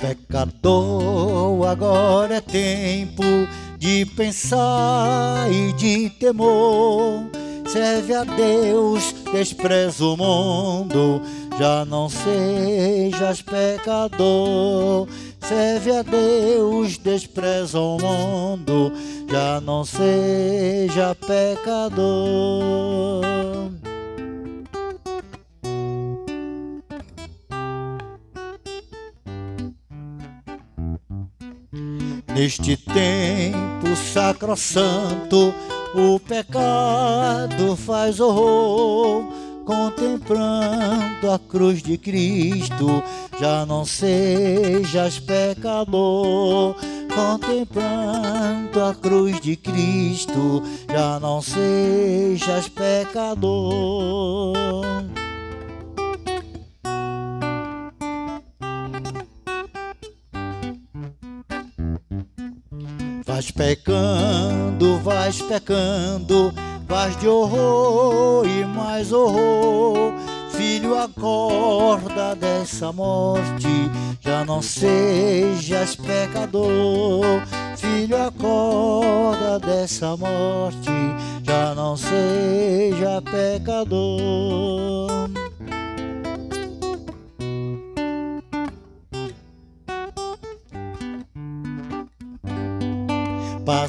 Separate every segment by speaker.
Speaker 1: Pecador, agora é tempo de pensar e de temor. Serve a Deus, despreza o mundo, já não sejas pecador. Serve a Deus, despreza o mundo, já não seja pecador. Neste tempo sacrosanto, o pecado faz horror. Contemplando a cruz de Cristo, já não sejas pecador. Contemplando a cruz de Cristo, já não sejas pecador. Pecando, vais pecando, vais de horror e mais horror. Filho, acorda dessa morte, já não sejas pecador. Filho, acorda dessa morte, já não seja pecador.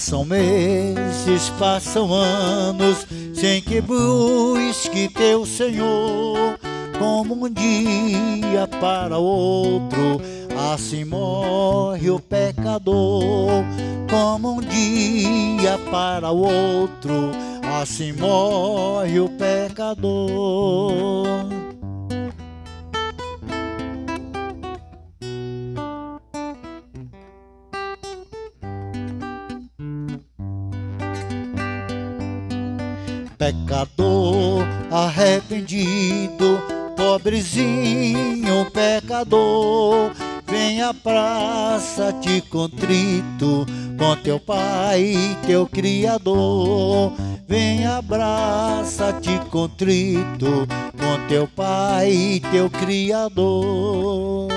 Speaker 1: Passam meses, passam anos, sem que busque teu Senhor, como um dia para outro, assim morre o pecador. Como um dia para outro, assim morre o. Pecador arrependido, pobrezinho pecador, vem à praça te contrito com teu pai, teu criador. Vem abraça te contrito com teu pai, teu criador.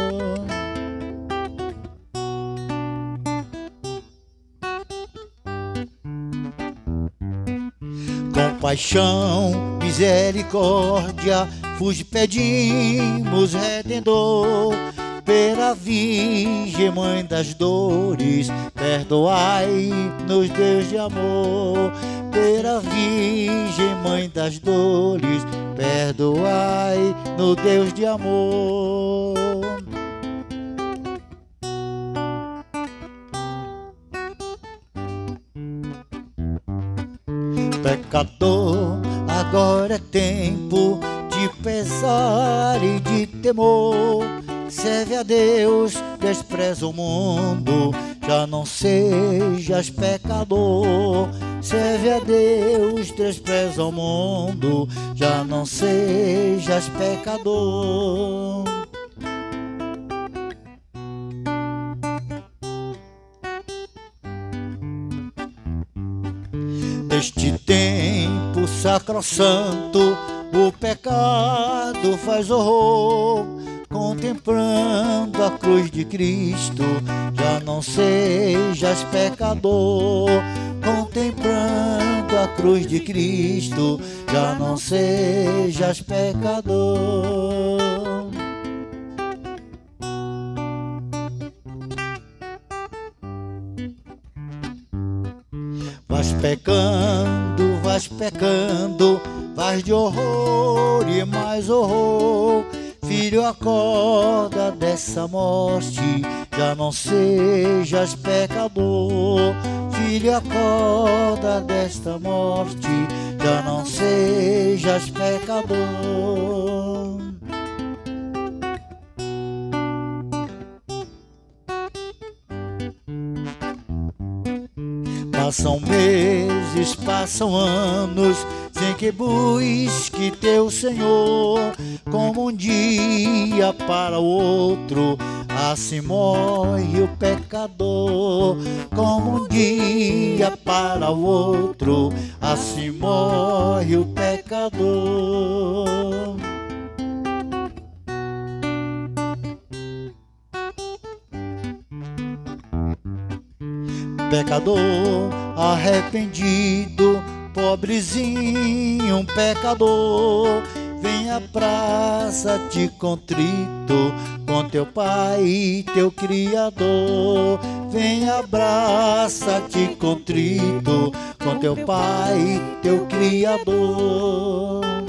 Speaker 1: Compaixão, misericórdia, fuge pedimos redentor. Pela Virgem Mãe das Dores, perdoai-nos, Deus de amor. Pela Virgem Mãe das Dores, perdoai-nos, Deus de amor. Pecador, agora é tempo de pesar e de temor. Serve a Deus, despreza o mundo, já não sejas pecador. Serve a Deus, despreza o mundo, já não sejas pecador. Neste tempo sacrosanto, o pecado faz horror. Contemplando a cruz de Cristo, já não sejas pecador. Contemplando a cruz de Cristo, já não sejas pecador. Vais pecando, vais pecando, vais de horror e mais horror. Filho, acorda dessa morte, já não sejas pecador. Filho, acorda desta morte, já não sejas pecador. Passam meses, passam anos, sem que busque teu Senhor, como um dia para o outro, assim morre o pecador. Como um dia para o outro, assim morre o pecador. Pecador arrependido, pobrezinho, pecador. Vem à praça te contrito com teu pai, teu criador. Vem abraça te contrito com teu pai, teu criador.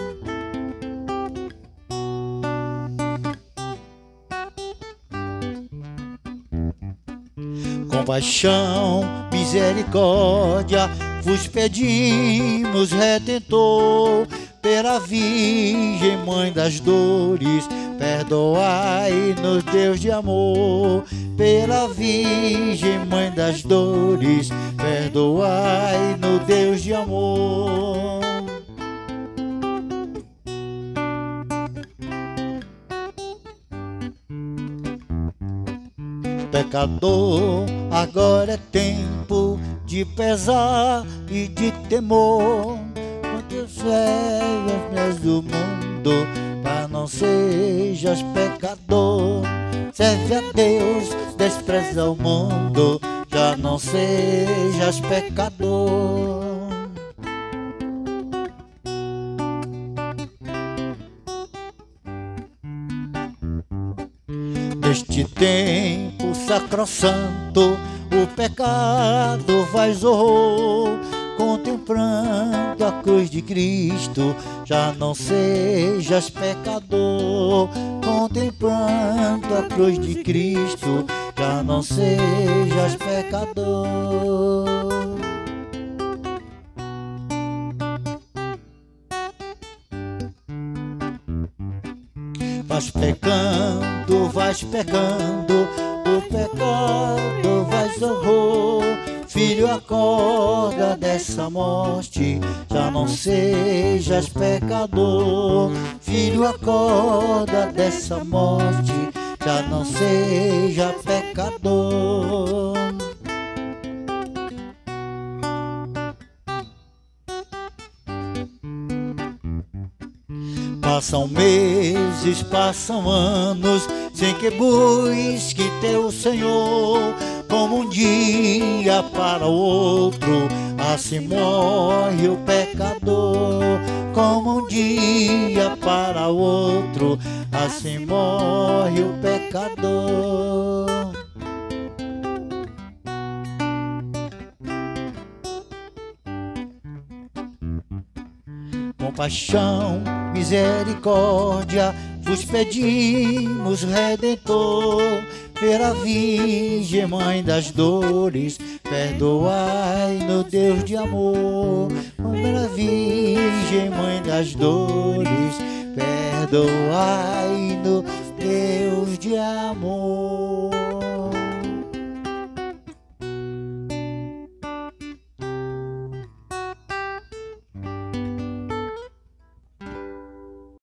Speaker 1: Compaixão, misericórdia, vos pedimos, Redentor, pela Virgem, Mãe das Dores, perdoai-nos, Deus de amor, pela Virgem, Mãe das Dores, perdoai-nos, Deus de amor. Pecador, agora é tempo de pesar e de temor. Quando serve as pés do mundo, para não sejas pecador. Serve a Deus, despreza o mundo, já não sejas pecador. Sacrossanto, o pecado faz horror. Contemplando a cruz de Cristo, já não sejas pecador. Contemplando a cruz de Cristo, já não sejas pecador. Vais pecando, vais pecando, vais horror. Filho, acorda dessa morte, já não sejas pecador. Filho, acorda dessa morte, já não seja pecador. Passam meses, passam anos, sem que busque teu Senhor. Como um dia para o outro, assim morre o pecador. Como um dia para o outro, assim morre o pecador. compaixão, misericórdia, vos pedimos, Redentor, pela Virgem, Mãe das Dores, perdoai-no, Deus de amor, pela Virgem, Mãe das Dores, perdoai-no, Deus de amor.